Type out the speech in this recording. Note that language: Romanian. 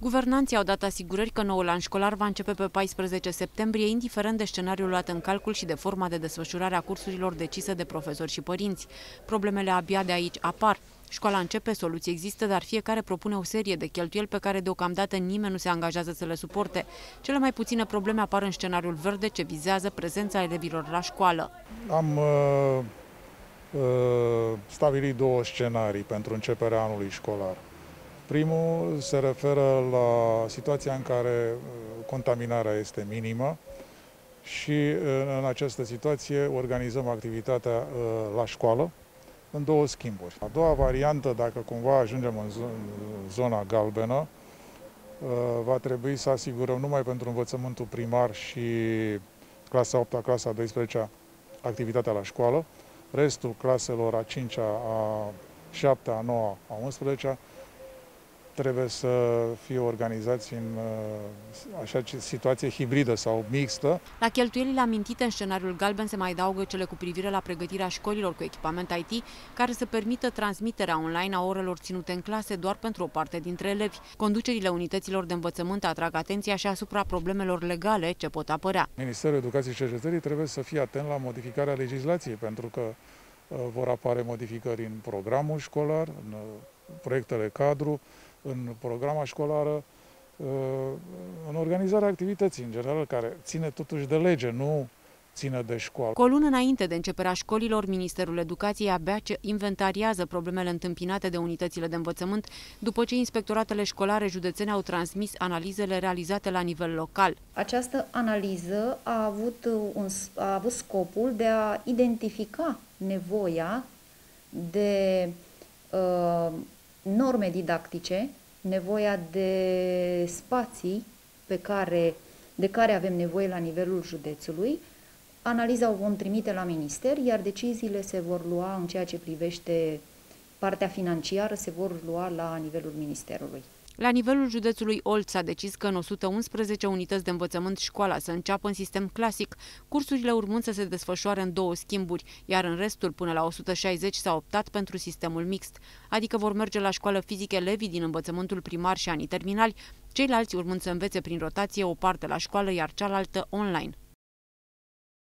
Guvernanții au dat asigurări că noul an școlar va începe pe 14 septembrie, indiferent de scenariul luat în calcul și de forma de desfășurare a cursurilor decise de profesori și părinți. Problemele abia de aici apar. Școala începe, soluții există, dar fiecare propune o serie de cheltuieli pe care deocamdată nimeni nu se angajează să le suporte. Cele mai puține probleme apar în scenariul verde ce vizează prezența elevilor la școală. Am uh, uh, stabilit două scenarii pentru începerea anului școlar. Primul se referă la situația în care uh, contaminarea este minimă și uh, în această situație organizăm activitatea uh, la școală în două schimburi. A doua variantă, dacă cumva ajungem în zona galbenă, va trebui să asigurăm numai pentru învățământul primar și clasa 8 -a, clasa 12 activitatea la școală, restul claselor a 5 -a, a 7 -a, a 9 -a, a 11 -a, trebuie să fie organizați în uh, așa situație hibridă sau mixtă. La cheltuielile amintite în scenariul galben se mai adaugă cele cu privire la pregătirea școlilor cu echipament IT, care să permită transmiterea online a orelor ținute în clase doar pentru o parte dintre elevi. Conducerile unităților de învățământ atrag atenția și asupra problemelor legale ce pot apărea. Ministerul Educației și Cercetării trebuie să fie atent la modificarea legislației, pentru că uh, vor apare modificări în programul școlar, în uh, proiectele cadru, în programa școlară, uh, în organizarea activității, în general, care ține totuși de lege, nu ține de școală. Cu o lună înainte de începerea școlilor, Ministerul Educației abia ce inventariază problemele întâmpinate de unitățile de învățământ, după ce inspectoratele școlare județene au transmis analizele realizate la nivel local. Această analiză a avut, un, a avut scopul de a identifica nevoia de uh, norme didactice, nevoia de spații pe care, de care avem nevoie la nivelul județului. Analiza o vom trimite la minister, iar deciziile se vor lua în ceea ce privește partea financiară, se vor lua la nivelul ministerului. La nivelul județului Olt s-a decis că în 111 unități de învățământ școala să înceapă în sistem clasic, cursurile urmând să se desfășoare în două schimburi, iar în restul, până la 160, s-a optat pentru sistemul mixt, adică vor merge la școală fizic elevii din învățământul primar și anii terminali, ceilalți urmând să învețe prin rotație o parte la școală, iar cealaltă online.